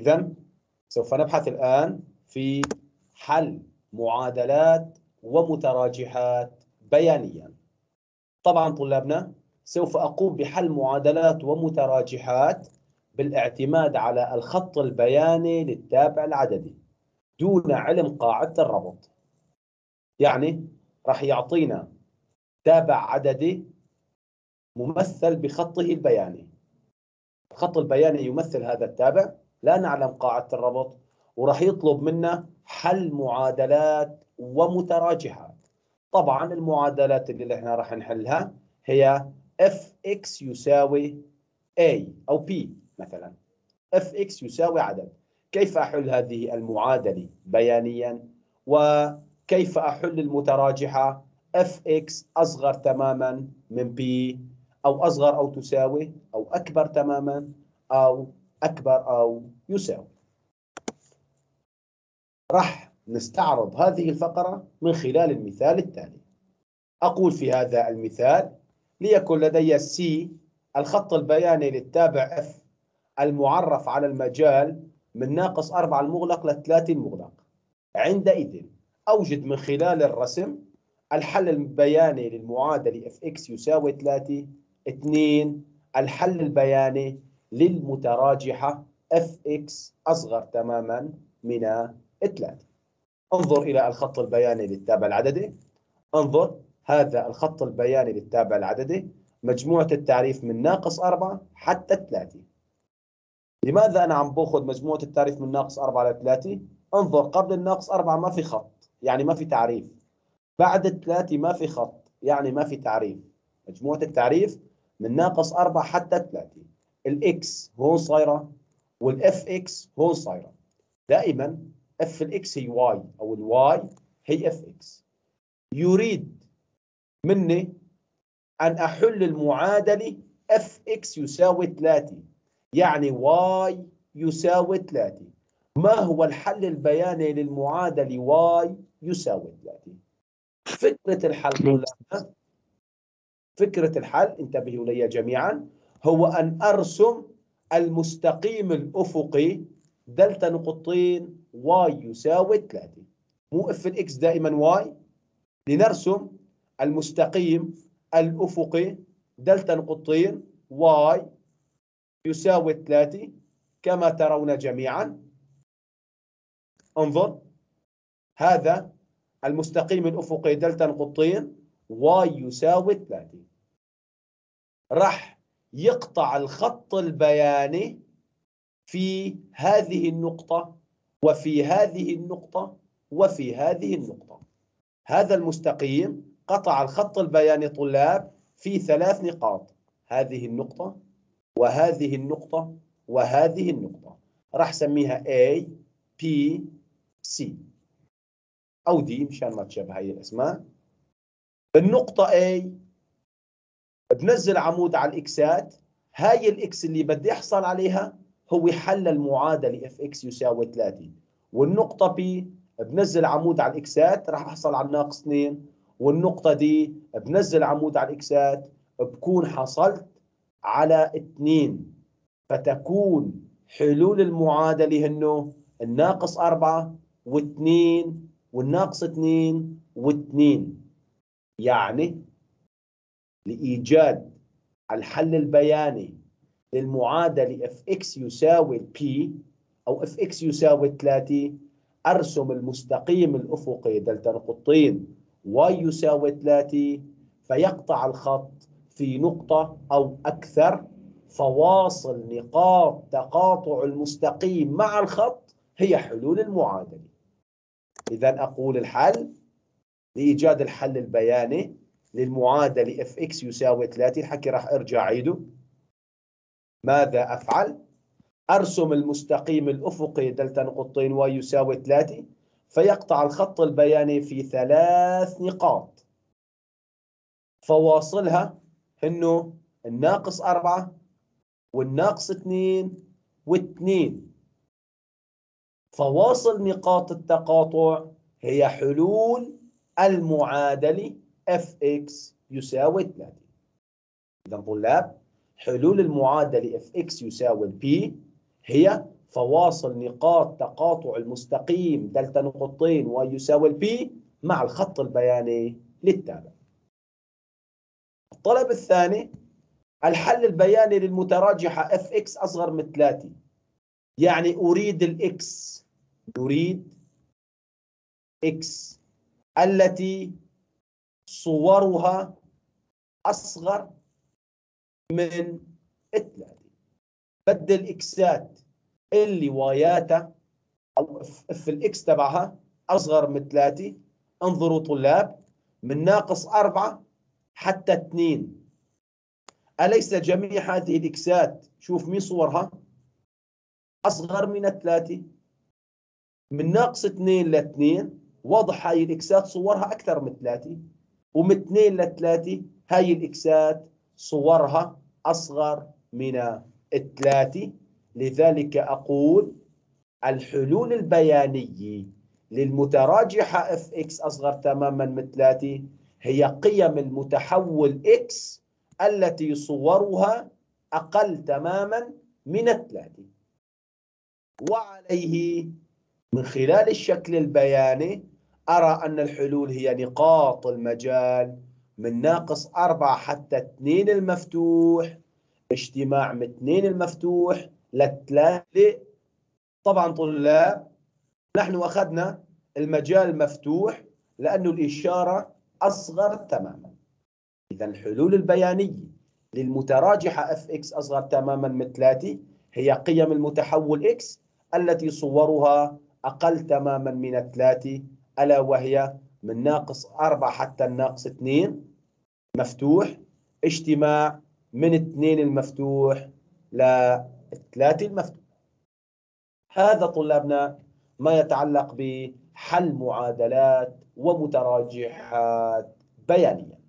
إذا سوف نبحث الآن في حل معادلات ومتراجحات بيانيا. طبعا طلابنا سوف أقوم بحل معادلات ومتراجحات بالاعتماد على الخط البياني للتابع العددي دون علم قاعدة الربط. يعني راح يعطينا تابع عددي ممثل بخطه البياني. الخط البياني يمثل هذا التابع. لا نعلم قاعدة الربط وراح يطلب منا حل معادلات ومتراجحات طبعا المعادلات اللي إحنا راح نحلها هي fx يساوي a أو p مثلا. Fx يساوي عدد. كيف أحل هذه المعادلة بيانيا؟ وكيف أحل المتراجحة fx أصغر تماما من p أو أصغر أو تساوي أو أكبر تماما أو أكبر أو يساوي. راح نستعرض هذه الفقرة من خلال المثال التالي. أقول في هذا المثال ليكن لدي C الخط البياني للتابع F المعرف على المجال من ناقص 4 المغلق لثلاثة المغلق. عندئذ أوجد من خلال الرسم الحل البياني للمعادلة Fx يساوي 3 2 الحل البياني للمتراجحة Fx أصغر تماما من 3 انظر إلى الخط البياني للتابع العددي. انظر هذا الخط البياني للتابع العددي. مجموعة التعريف من ناقص 4 حتى 3 لماذا أنا عم باخذ مجموعة التعريف من ناقص 4 ل 3 انظر قبل الناقص 4 ما في خط يعني ما في تعريف. بعد 3 ما في خط يعني ما في تعريف. مجموعة التعريف من ناقص 4 حتى 3 ال x هون صايرة وال f x هون صايرة. دائما f ال x هي y أو ال y هي f x. يريد مني أن أحل المعادلة f x يساوي 3 يعني y يساوي 3 ما هو الحل البياني للمعادلة y يساوي 3 فكرة الحل فكرة الحل انتبهوا لي جميعا. هو أن أرسم المستقيم الأفقي دلتا نقطتين y يساوي 3 مو f ال x دائما y؟ لنرسم المستقيم الأفقي دلتا نقطتين y يساوي 3 كما ترون جميعا. انظر هذا المستقيم الأفقي دلتا نقطتين y يساوي 3 راح يقطع الخط البياني في هذه النقطة وفي هذه النقطة وفي هذه النقطة. هذا المستقيم قطع الخط البياني طلاب في ثلاث نقاط هذه النقطة وهذه النقطة وهذه النقطة. راح سميها A B C. أو D مشان ما تشابه هاي الأسماء. بالنقطة A بنزل عمود على الإكسات. هاي الإكس اللي بدي أحصل عليها هو حل المعادله اف إكس يساوي 3 والنقطة بي بنزل عمود على الإكسات راح أحصل على ناقص 2 والنقطة دي بنزل عمود على الإكسات بكون حصلت على 2 فتكون حلول المعادله هنو الناقص 4 و2 والناقص 2 و2 يعني لإيجاد الحل البياني للمعادلة fx يساوي p أو fx يساوي 3 أرسم المستقيم الأفقي دلتا نقطتين. Y يساوي 3 فيقطع الخط في نقطة أو أكثر. فواصل نقاط تقاطع المستقيم مع الخط هي حلول المعادلة. إذا أقول الحل. لإيجاد الحل البياني. للمعادلة fx يساوي 3 الحكي راح أرجع أعيده. ماذا أفعل؟ أرسم المستقيم الأفقي دلتا نقطتين واي يساوي 3 فيقطع الخط البياني في ثلاث نقاط. فواصلها هنو الناقص 4 والناقص 2 و2 فواصل نقاط التقاطع هي حلول المعادلة fx يساوي 3 إذا طلاب حلول المعادلة fx يساوي p هي فواصل نقاط تقاطع المستقيم دلتا نقطتين ويساوي البي مع الخط البياني للتابع. الطلب الثاني الحل البياني للمتراجحة اف إكس أصغر من 3 يعني أريد الإكس نريد إكس التي صورها أصغر من الثلاثة بدي الإكسات اللي الواياتها الإف إكس تبعها أصغر من ثلاثة. انظروا طلاب من ناقص أربعة حتى اثنين. لنستعرض جميع هذه الإكسات؟ شوف مين صورها. أصغر من الثلاثة من ناقص اثنين لاثنين واضح هاي الإكسات صورها أكبر من ثلاثة. ومن اثنين لثلاثة هاي الإكسات صورها أصغر من الثلاثة. لذلك أقول الحلول البيانية للمتراجحة اف إكس أصغر تماما من 3 هي قيم المتحول إكس التي صورها أقل تماما من الثلاثة وعليه من خلال الشكل البياني أرى أن الحلول هي نقاط المجال من ناقص أربعة حتى اثنين المفتوح اجتماع من اثنين المفتوح لثلاثة طبعا طلاب نحن أخذنا المجال مفتوح لأنه الإشارة أصغر تماما. إذا الحلول البيانية للمتراجحة اف إكس أصغر تماما من 3 هي قيم المتحول إكس التي صورها أقل تماما من الثلاثة ألا وهي من ناقص 4 حتى الناقص 2 مفتوح. اجتماع من 2 المفتوح للثلاثة المفتوح. هذا طلابنا ما يتعلق بحل معادلات ومتراجعات بيانية.